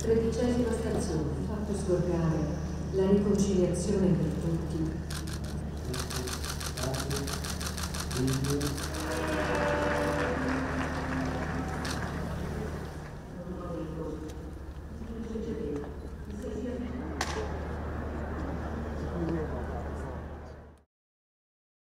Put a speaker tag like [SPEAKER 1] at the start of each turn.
[SPEAKER 1] Tredicesima stazione, fatto sgorgare la riconciliazione per tutti.